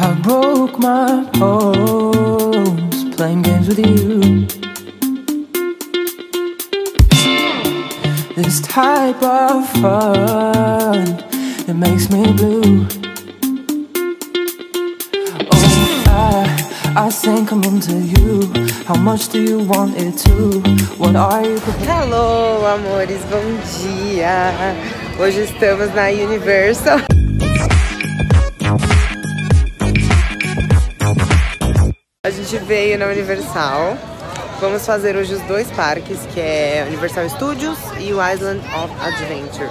I broke my bones playing games with you. This type of fun, it makes me blue. Oh, I, I think I'm into you. How much do you want it to? What are you? Hello, amores, bom dia! Hoje estamos na Universal. A gente veio na Universal. Vamos fazer hoje os dois parques, que é Universal Studios e o Island of Adventure.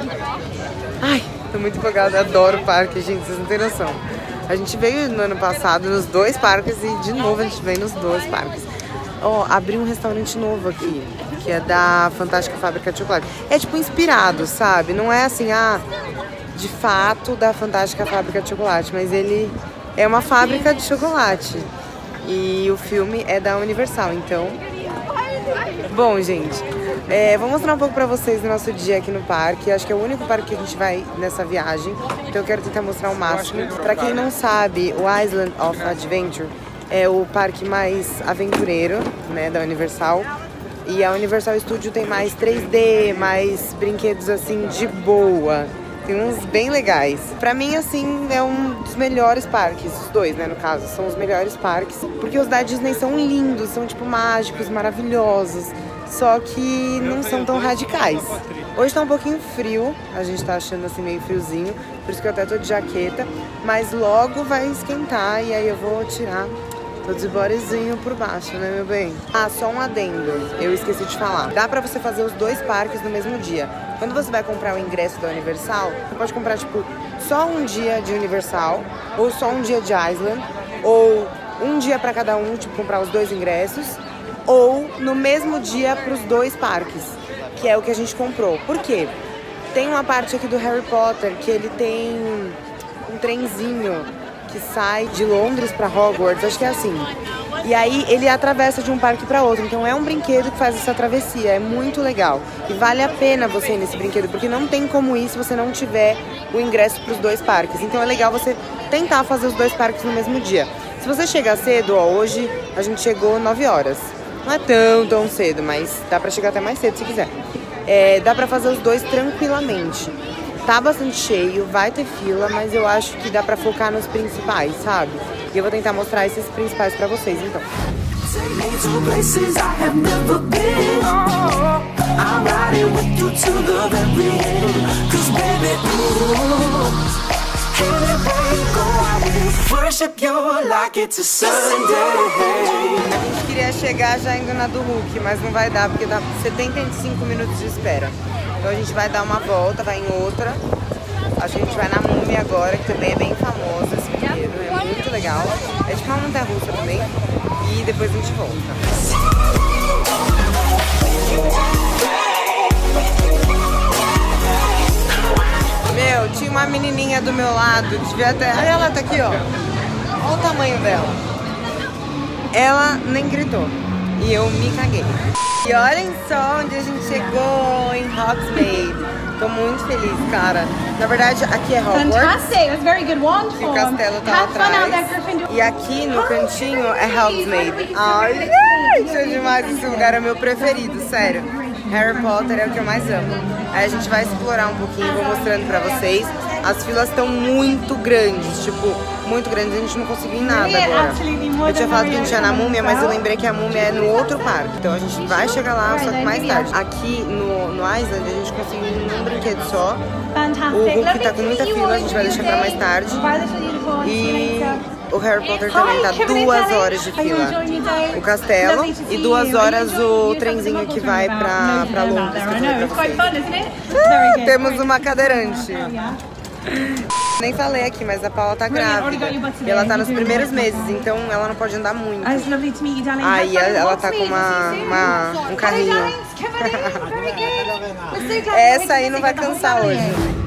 Ai, tô muito empolgada, adoro parque, gente, vocês não têm noção. A gente veio no ano passado nos dois parques e de novo a gente vem nos dois parques. Ó, abriu um restaurante novo aqui, que é da Fantástica Fábrica de Chocolate. É tipo inspirado, sabe? Não é assim, ah, de fato da Fantástica Fábrica de Chocolate, mas ele é uma fábrica de chocolate. E o filme é da Universal, então. Bom, gente, é, vou mostrar um pouco pra vocês do nosso dia aqui no parque. Acho que é o único parque que a gente vai nessa viagem, então eu quero tentar mostrar o máximo. Pra quem não sabe, o Island of Adventure é o parque mais aventureiro, né, da Universal. E a Universal Studio tem mais 3D, mais brinquedos assim de boa. Tem uns bem legais. Pra mim, assim, é um dos melhores parques. Os dois, né, no caso, são os melhores parques. Porque os da Disney são lindos, são, tipo, mágicos, maravilhosos. Só que não são tão radicais. Hoje tá um pouquinho frio, a gente tá achando assim meio friozinho, por isso que eu até tô de jaqueta. Mas logo vai esquentar e aí eu vou tirar Tô de borezinho por baixo, né, meu bem? Ah, só um adendo. Eu esqueci de falar. Dá pra você fazer os dois parques no mesmo dia. Quando você vai comprar o ingresso da Universal, você pode comprar, tipo, só um dia de Universal, ou só um dia de Island, ou um dia pra cada um, tipo, comprar os dois ingressos, ou no mesmo dia pros dois parques, que é o que a gente comprou. Por quê? Tem uma parte aqui do Harry Potter que ele tem um trenzinho que sai de Londres para Hogwarts, acho que é assim. E aí ele atravessa de um parque para outro. Então é um brinquedo que faz essa travessia, é muito legal. E vale a pena você ir nesse brinquedo, porque não tem como ir se você não tiver o ingresso para os dois parques. Então é legal você tentar fazer os dois parques no mesmo dia. Se você chegar cedo, ó, hoje a gente chegou 9 horas. Não é tão, tão cedo, mas dá pra chegar até mais cedo se quiser. É, dá pra fazer os dois tranquilamente. Tá bastante cheio, vai ter fila, mas eu acho que dá pra focar nos principais, sabe? E eu vou tentar mostrar esses principais pra vocês, então. Queria chegar já indo na do Hulk, mas não vai dar porque dá 75 minutos de espera. Então a gente vai dar uma volta, vai em outra. A gente vai na Múmia agora, que também é bem famosa esse brinquedo, é muito legal. É tipo uma montanha russa também. E depois a gente volta. Meu, tinha uma menininha do meu lado, devia até. Olha ela tá aqui, ó. Olha o tamanho dela. Ela nem gritou. E eu me caguei. E olhem só onde a gente chegou em Hogsmeade. Tô muito feliz, cara. Na verdade, aqui é Hogwarts. Fantastic. That's very good wand E o castelo tá atrás. E aqui no cantinho é Hogsmeade. Ai, gente, é demais. Esse lugar é meu preferido, sério. Harry Potter é o que eu mais amo. Aí a gente vai explorar um pouquinho, vou mostrando pra vocês. As filas estão muito grandes, tipo, muito grandes. A gente não conseguiu em nada agora. Eu tinha falado que a gente ia na múmia, mas eu lembrei que a múmia é no outro parque. Então a gente vai chegar lá, só que mais tarde. Aqui no, no Island a gente conseguiu num brinquedo só. O Hulk tá com muita fila, a gente vai deixar pra mais tarde. E o Harry Potter também tá duas horas de fila. O castelo e duas horas o trenzinho que vai pra, pra Londres, que eu pra vocês. good. Temos uma cadeirante. Nem falei aqui, mas a Paula tá grávida. E ela tá today. nos primeiros meses, então ela não pode andar muito. Aí ela tá com uma, uma- um carrinho. Essa aí não vai cansar hoje.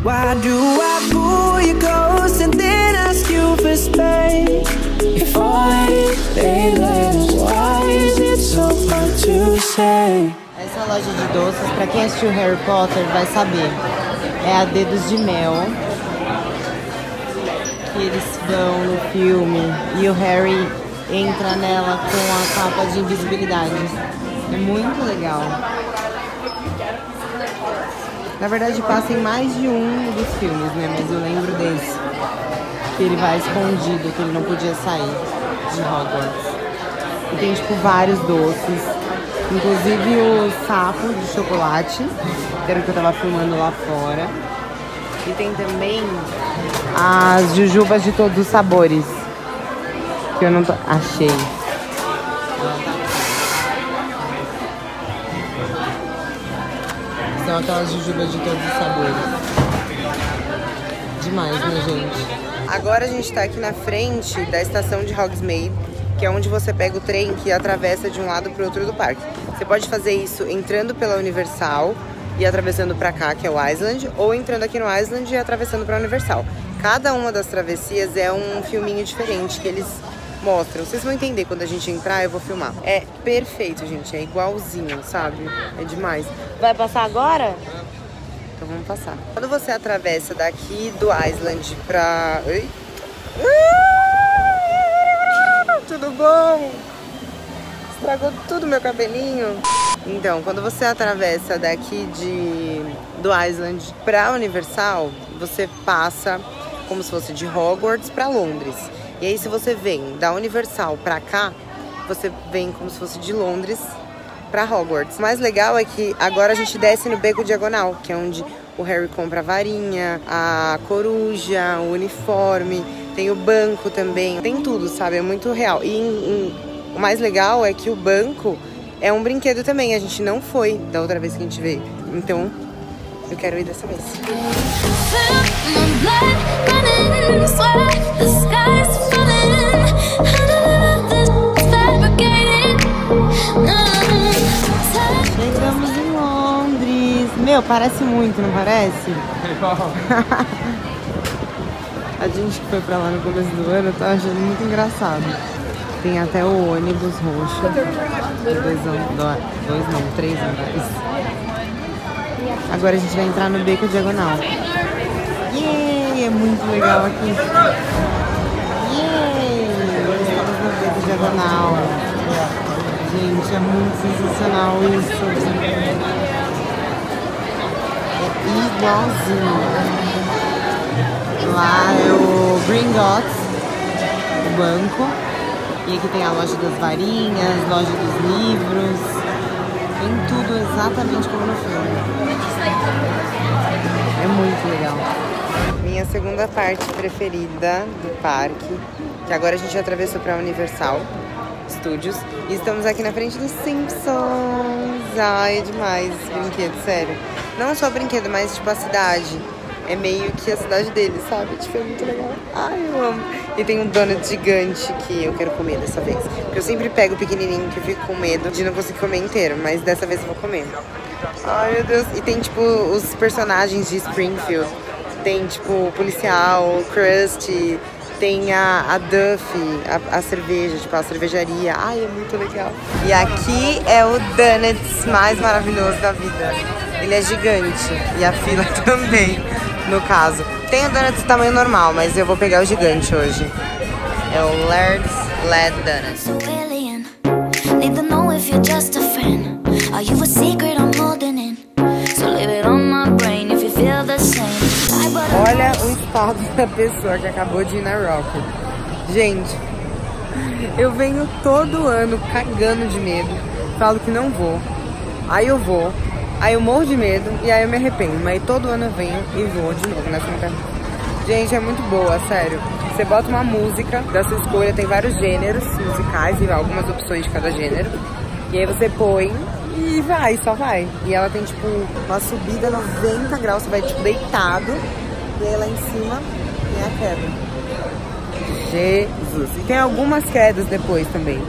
Why do I pull you close and then ask you for space? If only they let us, why is it so hard to say? Essa Essa loja de doces, pra quem assistiu Harry Potter vai saber, é a Dedos de Mel. Que eles vão no filme e o Harry entra nela com a capa de invisibilidade. É muito legal. Na verdade passa em mais de um dos filmes, né? Mas eu lembro desse. Que ele vai escondido, que ele não podia sair de Hogwarts. E tem tipo vários doces. Inclusive o sapo de chocolate, que era o que eu tava filmando lá fora. E tem também as jujubas de todos os sabores. Que eu não tô... achei. São aquelas jujubas de todos os sabores. Demais, né, gente? Agora a gente tá aqui na frente da estação de Hogsmeade, que é onde você pega o trem que atravessa de um lado pro outro do parque. Você pode fazer isso entrando pela Universal e atravessando pra cá, que é o Island, ou entrando aqui no Island e atravessando pra Universal. Cada uma das travessias é um filminho diferente que eles mostram. Vocês vão entender quando a gente entrar, eu vou filmar. É perfeito, gente. É igualzinho, sabe? É demais. Vai passar agora? Então vamos passar. Quando você atravessa daqui do Island pra... Ah, Tudo bom? Estragou tudo meu cabelinho. Então, quando você atravessa daqui de do Island pra Universal, você passa como se fosse de Hogwarts pra Londres. E aí, se você vem da Universal pra cá, você vem como se fosse de Londres pra Hogwarts. O mais legal é que agora a gente desce no Beco Diagonal, que é onde o Harry compra a varinha, a coruja, o uniforme, tem o banco também, tem tudo, sabe? É muito real. E em- em- o mais legal é que o banco é um brinquedo também, a gente não foi da outra vez que a gente veio. Então, eu quero ir dessa vez. Chegamos em Londres. Meu, parece muito, não parece? A gente que foi pra lá no começo do ano tá achando muito engraçado. Tem até o ônibus roxo. Dois, dois não, três andares. Agora a gente vai entrar no beco diagonal. Muito legal aqui. Yay! Estamos no diagonal. Gente, é muito sensacional isso. É igualzinho. Lá é o Gringotts, o banco. E aqui tem a loja das varinhas, loja dos livros. Tem tudo exatamente como no filme. É muito legal. Minha segunda parte preferida do parque, que agora a gente atravessou para Universal Studios e estamos aqui na frente dos Simpsons. Ai, é demais esse brinquedo, sério. Não só o brinquedo, mas tipo a cidade. É meio que a cidade deles, sabe? Tipo, é muito legal. Ai, eu amo. E tem um donut gigante que eu quero comer dessa vez. Porque eu sempre pego o pequenininho que eu fico com medo de não conseguir comer inteiro. Mas dessa vez eu vou comer. Ai, meu Deus. E tem, tipo, os personagens de Springfield. Tem, tipo, policial, o Krusty. Tem a, a Duffy, a, a cerveja, tipo, a cervejaria. Ai, é muito legal. E aqui é o Donuts mais maravilhoso da vida. Ele é gigante. E a fila também, no caso. Tem o Donuts tamanho normal, mas eu vou pegar o gigante hoje. É o Laird's Led Donuts. Estado da pessoa que acabou de ir na Rock. Gente, eu venho todo ano cagando de medo. Falo que não vou. Aí eu vou. Aí eu morro de medo e aí eu me arrependo. Mas todo ano eu venho e vou de novo nessa montanha. Gente, é muito boa, sério. Você bota uma música da sua escolha, tem vários gêneros musicais e algumas opções de cada gênero. E aí você põe e vai, só vai. E ela tem tipo uma subida 90 graus, você vai tipo deitado. E lá em cima tem a queda. Jesus. E tem algumas quedas depois também.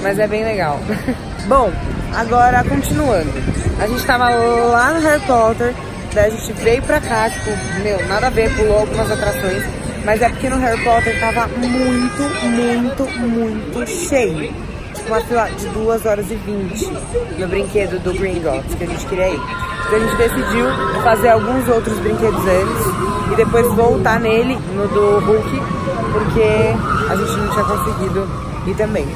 Mas é bem legal. Bom, agora continuando. A gente tava lá no Harry Potter, daí a gente veio pra cá, tipo, meu, nada a ver, pulou algumas atrações. Mas é porque no Harry Potter tava muito, muito, muito cheio. Tipo uma fila de 2 horas e 20 no brinquedo do Gringotts que a gente queria ir. Então a gente decidiu fazer alguns outros brinquedos antes e depois voltar nele, no do Hulk, porque a gente não tinha conseguido ir também.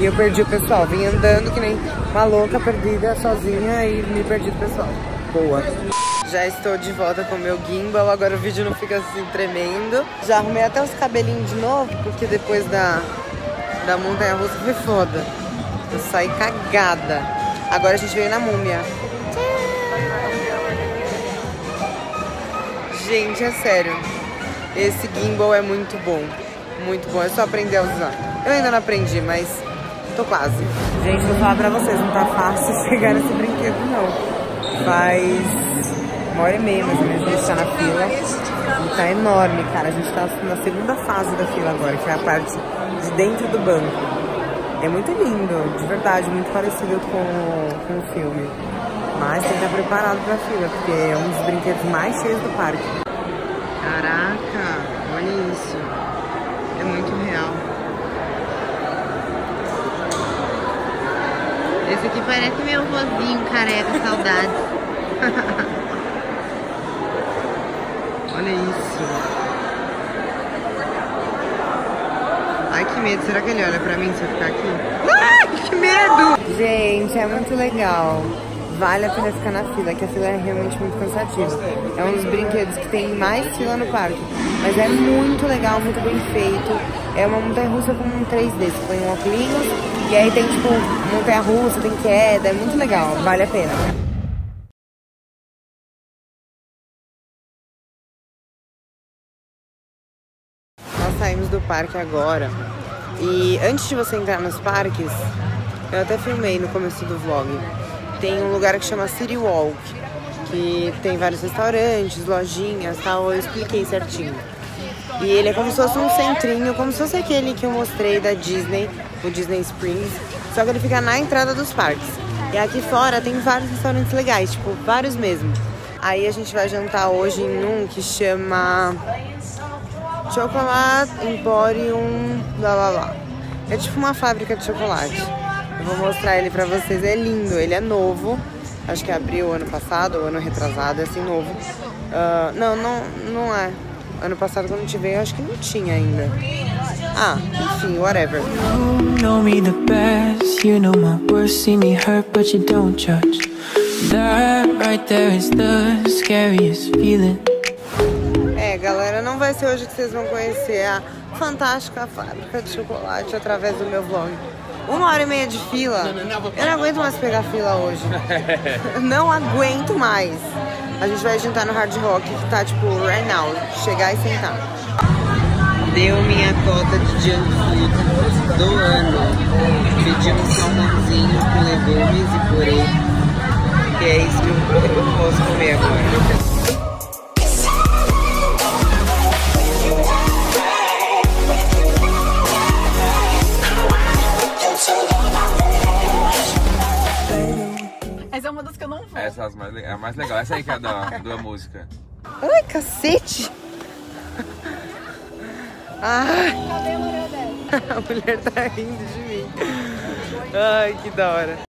E eu perdi o pessoal, vim andando que nem uma louca perdida sozinha e me perdi do pessoal. Boa. Já estou de volta com o meu gimbal, agora o vídeo não fica assim tremendo. Já arrumei até os cabelinhos de novo, porque depois da, da montanha russa foi foda. Eu saí cagada. Agora a gente veio na múmia. Gente, é sério. Esse gimbal é muito bom. Muito bom. É só aprender a usar. Eu ainda não aprendi, mas tô quase. Gente, vou falar pra vocês, não tá fácil pegar esse brinquedo, não. Faz uma hora e meia, menos, a gente tá na fila. E tá enorme, cara. A gente tá na segunda fase da fila agora, que é a parte de dentro do banco. É muito lindo, de verdade, muito parecido com, com o filme. Mas tem que estar preparado pra fila, porque é um dos brinquedos mais cheios do parque. Caraca, olha isso. É muito real. Esse aqui parece meu vozinho careca, saudade. Olha isso. Que medo. Será que ele olha pra mim se eu ficar aqui? Ai, que medo! Gente, é muito legal. Vale a pena ficar na fila, que a fila é realmente muito cansativa. É um dos brinquedos que tem mais fila no parque. Mas é muito legal, muito bem feito. É uma montanha-russa com um 3D. Você põe um óculos e aí tem, tipo, montanha-russa, tem queda. É muito legal, vale a pena. Nós saímos do parque agora. E antes de você entrar nos parques, eu até filmei no começo do vlog. Tem um lugar que chama City Walk, que tem vários restaurantes, lojinhas tal. Eu expliquei certinho. E ele é como se fosse um centrinho, como se fosse aquele que eu mostrei da Disney, o Disney Springs. Só que ele fica na entrada dos parques. E aqui fora tem vários restaurantes legais, tipo, vários mesmo. Aí a gente vai jantar hoje em um que chama Chocolate Emporium, blá blá blá. É tipo uma fábrica de chocolate. Eu vou mostrar ele pra vocês, é lindo, ele é novo. Acho que abriu ano passado ou ano retrasado, é assim novo. Ah, não, não, não é. Ano passado quando a gente veio, acho que não tinha ainda. Ah, enfim, whatever. You know me the best, you know my worst. See me hurt, but you don't judge. That right there is the scariest feeling. Galera, não vai ser hoje que vocês vão conhecer a fantástica fábrica de chocolate através do meu vlog. Uma hora e meia de fila. Eu não aguento mais pegar fila hoje. Não aguento mais. A gente vai jantar no Hard Rock, que tá tipo right now. Chegar e sentar. Deu minha cota de junk food do ano. Pedi um salmãozinho com legumes e purê. Que é isso que eu posso comer agora. A mais legal. Essa aí que é a da, da música. Ai, cacete! Ai! A mulher tá rindo de mim. Ai, que da hora.